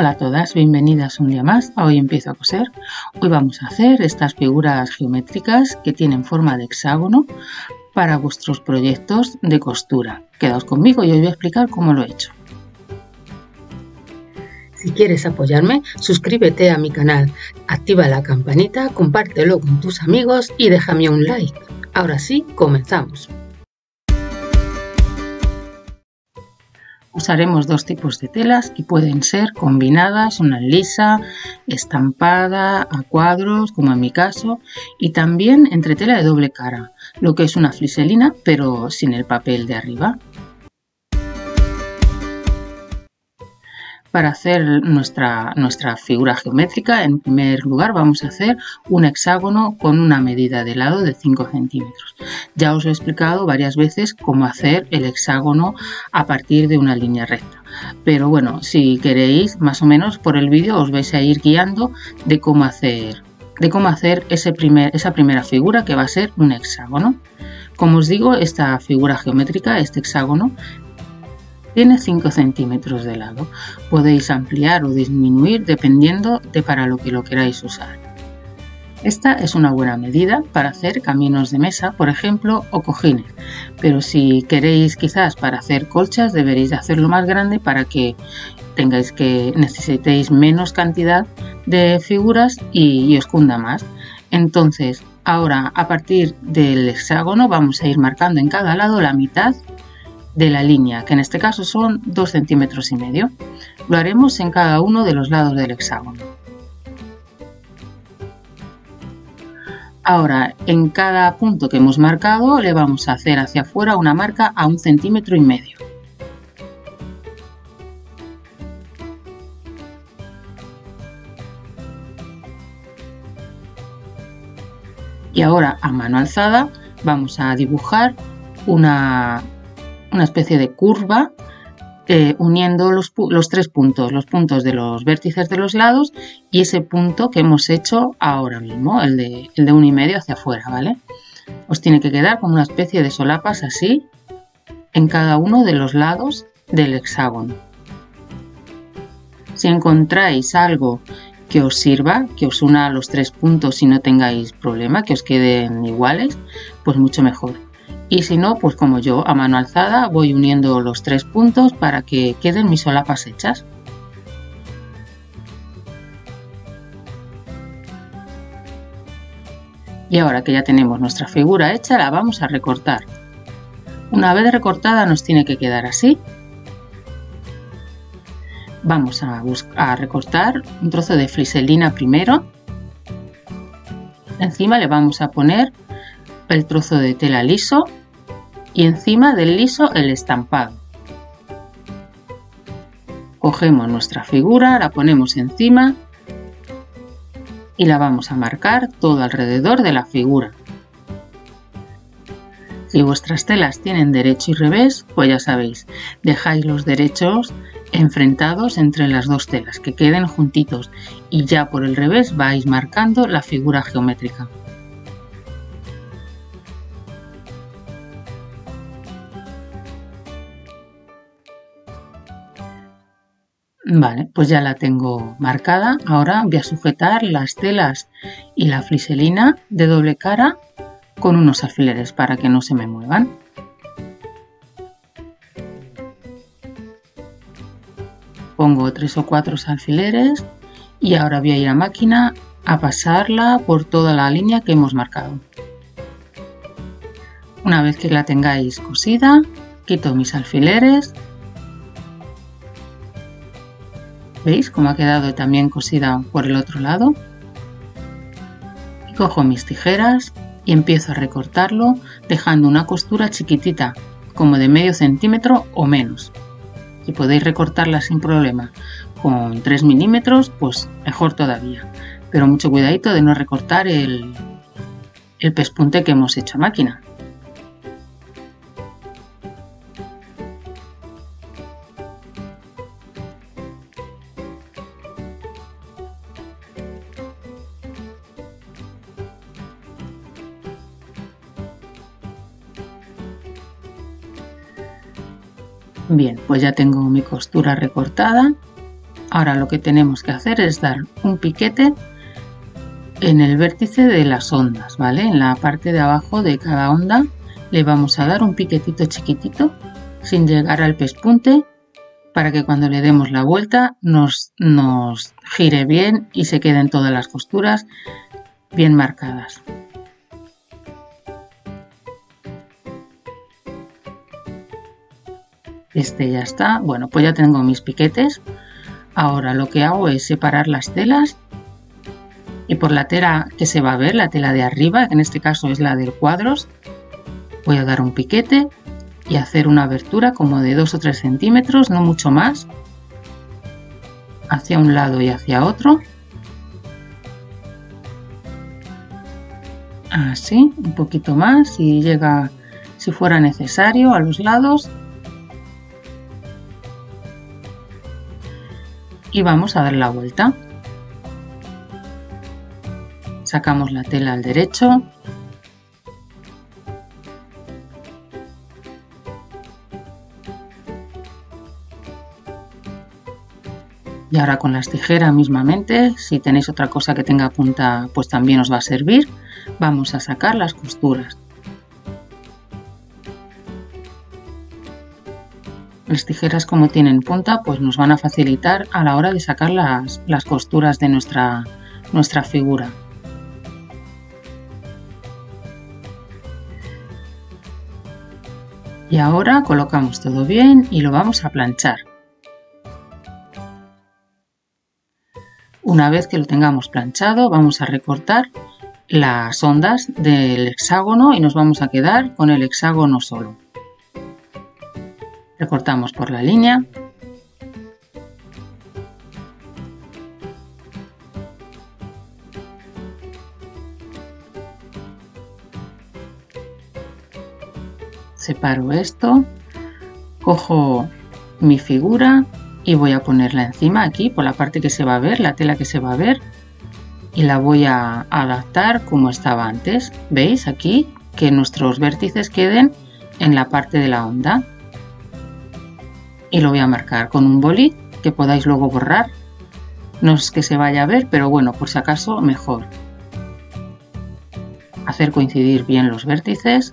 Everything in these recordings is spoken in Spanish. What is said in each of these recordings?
Hola a todas, bienvenidas un día más Hoy empiezo a coser. Hoy vamos a hacer estas figuras geométricas que tienen forma de hexágono para vuestros proyectos de costura. Quedaos conmigo y os voy a explicar cómo lo he hecho. Si quieres apoyarme, suscríbete a mi canal, activa la campanita, compártelo con tus amigos y déjame un like. Ahora sí, comenzamos. Usaremos dos tipos de telas y pueden ser combinadas, una lisa, estampada, a cuadros, como en mi caso, y también entre tela de doble cara, lo que es una fliselina, pero sin el papel de arriba. Para hacer nuestra, nuestra figura geométrica, en primer lugar vamos a hacer un hexágono con una medida de lado de 5 centímetros. Ya os he explicado varias veces cómo hacer el hexágono a partir de una línea recta. Pero bueno, si queréis, más o menos por el vídeo os vais a ir guiando de cómo hacer, de cómo hacer ese primer, esa primera figura que va a ser un hexágono. Como os digo, esta figura geométrica, este hexágono, tiene 5 centímetros de lado. Podéis ampliar o disminuir dependiendo de para lo que lo queráis usar. Esta es una buena medida para hacer caminos de mesa, por ejemplo, o cojines, pero si queréis quizás para hacer colchas deberéis hacerlo más grande para que tengáis que necesitéis menos cantidad de figuras y, y os cunda más. Entonces, ahora a partir del hexágono vamos a ir marcando en cada lado la mitad de la línea, que en este caso son 2 centímetros y medio. Lo haremos en cada uno de los lados del hexágono. Ahora, en cada punto que hemos marcado le vamos a hacer hacia afuera una marca a un centímetro y medio. Y ahora a mano alzada vamos a dibujar una una especie de curva eh, uniendo los, tres puntos, los puntos de los vértices de los lados y ese punto que hemos hecho ahora mismo, el de, el de uno y medio hacia afuera, ¿vale? Os tiene que quedar como una especie de solapas así en cada uno de los lados del hexágono. Si encontráis algo que os sirva, que os una a los tres puntos y no tengáis problema, que os queden iguales, pues mucho mejor y si no, pues como yo, a mano alzada voy uniendo los tres puntos para que queden mis solapas hechas. Y ahora que ya tenemos nuestra figura hecha, la vamos a recortar. Una vez recortada nos tiene que quedar así. Vamos a, a recortar un trozo de fliselina primero. Encima le vamos a poner el trozo de tela liso y encima del liso el estampado. Cogemos nuestra figura, la ponemos encima y la vamos a marcar todo alrededor de la figura. Si vuestras telas tienen derecho y revés, pues ya sabéis, dejáis los derechos enfrentados entre las dos telas, que queden juntitos y ya por el revés vais marcando la figura geométrica. Vale, pues ya la tengo marcada. Ahora voy a sujetar las telas y la fliselina de doble cara con unos alfileres para que no se me muevan. Pongo tres o cuatro alfileres y ahora voy a ir a máquina a pasarla por toda la línea que hemos marcado. Una vez que la tengáis cosida, quito mis alfileres ¿Veis cómo ha quedado también cosida por el otro lado? Y cojo mis tijeras y empiezo a recortarlo dejando una costura chiquitita, como de medio centímetro o menos. Si podéis recortarla sin problema con 3 milímetros, pues mejor todavía. Pero mucho cuidadito de no recortar el pespunte que hemos hecho a máquina. Bien, pues ya tengo mi costura recortada Ahora lo que tenemos que hacer es dar un piquete en el vértice de las ondas, ¿vale? En la parte de abajo de cada onda le vamos a dar un piquetito chiquitito sin llegar al pespunte para que cuando le demos la vuelta nos, nos gire bien y se queden todas las costuras bien marcadas. Este ya está. Bueno, pues ya tengo mis piquetes. Ahora lo que hago es separar las telas y por la tela que se va a ver, la tela de arriba, que en este caso es la del cuadros, voy a dar un piquete y hacer una abertura como de 2 o 3 centímetros, no mucho más, hacia un lado y hacia otro. Así, un poquito más, y llega, si fuera necesario, a los lados. Y vamos a dar la vuelta. Sacamos la tela al derecho. Y ahora con las tijeras mismamente, si tenéis otra cosa que tenga punta, pues también os va a servir. Vamos a sacar las costuras. Las tijeras como tienen punta, pues nos van a facilitar a la hora de sacar las, las costuras de nuestra, nuestra figura. Y ahora colocamos todo bien y lo vamos a planchar. Una vez que lo tengamos planchado vamos a recortar las ondas del hexágono y nos vamos a quedar con el hexágono solo. Recortamos por la línea separo esto, cojo mi figura y voy a ponerla encima aquí por la parte que se va a ver, la tela que se va a ver y la voy a adaptar como estaba antes. ¿Veis aquí? Que nuestros vértices queden en la parte de la onda. Y lo voy a marcar con un boli que podáis luego borrar. No es que se vaya a ver, pero bueno, por si acaso mejor. Hacer coincidir bien los vértices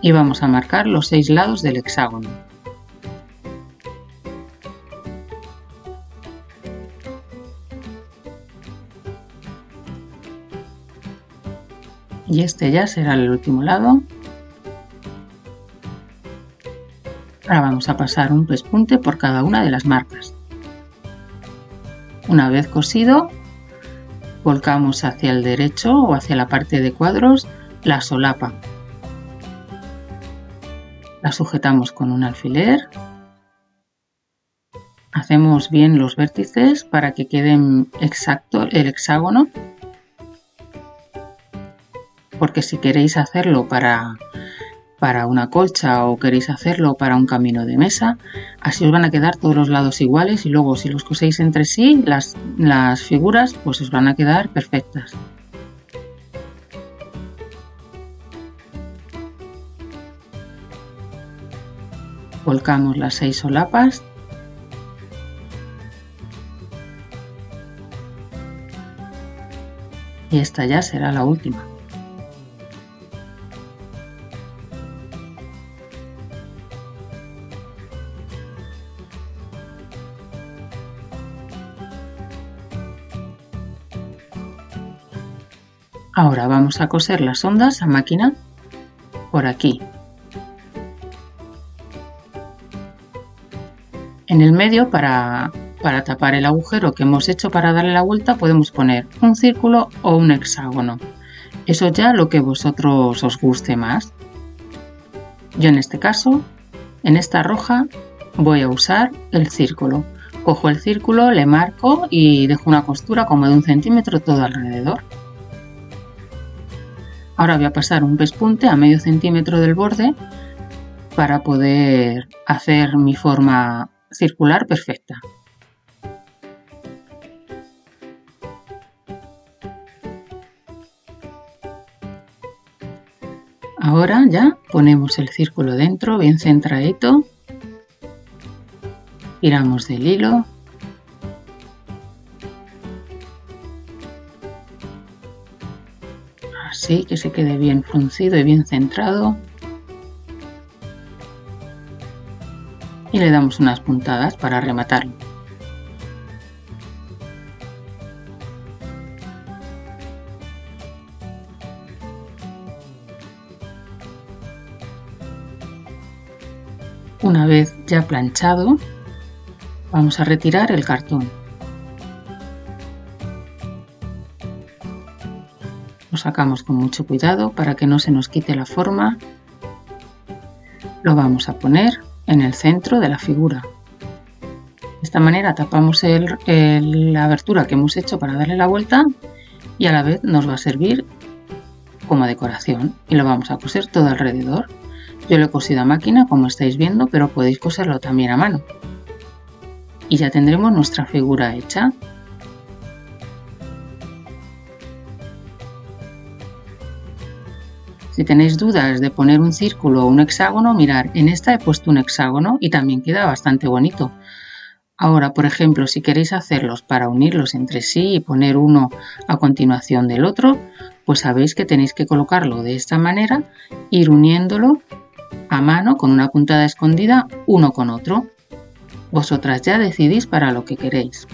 y vamos a marcar los seis lados del hexágono. Y este ya será el último lado. Ahora vamos a pasar un pespunte por cada una de las marcas. Una vez cosido, volcamos hacia el derecho o hacia la parte de cuadros la solapa la sujetamos con un alfiler. Hacemos bien los vértices para que queden exacto el hexágono. Porque si queréis hacerlo para, para una colcha o queréis hacerlo para un camino de mesa, así os van a quedar todos los lados iguales y luego si los coséis entre sí, las, las figuras pues os van a quedar perfectas. volcamos las seis solapas y esta ya será la última. Ahora vamos a coser las ondas a máquina por aquí En el medio, para, tapar el agujero que hemos hecho para darle la vuelta, podemos poner un círculo o un hexágono. Eso ya lo que vosotros os guste más. Yo en este caso, en esta roja, voy a usar el círculo. Cojo el círculo, le marco y dejo una costura como de un centímetro todo alrededor. Ahora voy a pasar un pespunte a medio centímetro del borde para poder hacer mi forma circular perfecta. Ahora ya ponemos el círculo dentro bien centradito Tiramos del hilo. Que se quede bien fruncido y bien centrado. Y le damos unas puntadas para rematarlo. Una vez ya planchado, vamos a retirar el cartón. Sacamos con mucho cuidado para que no se nos quite la forma. Lo vamos a poner en el centro de la figura. De esta manera tapamos la abertura que hemos hecho para darle la vuelta y a la vez nos va a servir como decoración y lo vamos a coser todo alrededor. Yo lo he cosido a máquina, como estáis viendo, pero podéis coserlo también a mano. Y ya tendremos nuestra figura hecha. Si tenéis dudas de poner un círculo o un hexágono, mirar, en esta he puesto un hexágono y también queda bastante bonito. Ahora, por ejemplo, si queréis hacerlos para unirlos entre sí y poner uno a continuación del otro, pues sabéis que tenéis que colocarlo de esta manera, ir uniéndolo a mano con una puntada escondida uno con otro. Vosotras ya decidís para lo que queréis.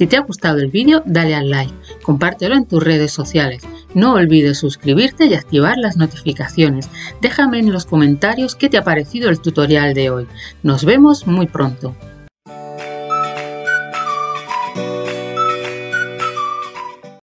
Si te ha gustado el vídeo, dale al like, compártelo en tus redes sociales. No olvides suscribirte y activar las notificaciones. Déjame en los comentarios qué te ha parecido el tutorial de hoy. Nos vemos muy pronto.